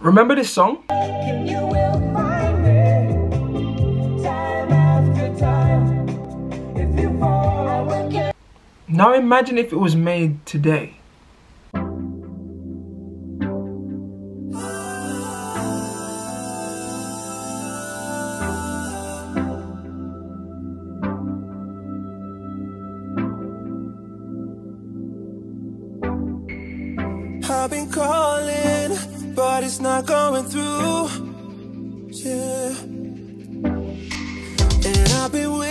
Remember this song? Now imagine if it was made today. I've been calling, but it's not going through. Yeah. And I've been waiting.